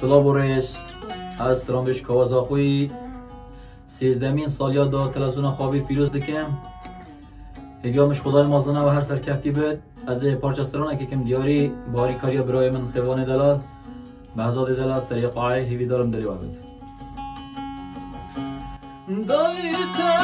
سلام و از ترامبش کوازاخوی سیزدمین سالیات دا تلویزیون خوابی پیروز دکم. هگامش خدای مازدانه و هر سرکفتی بود. از پارچسترانه که کم دیاری باریکاری برای من خوان دلال. به ازاد دلال سریع قاعه هیوی دارم داری وابد دایتا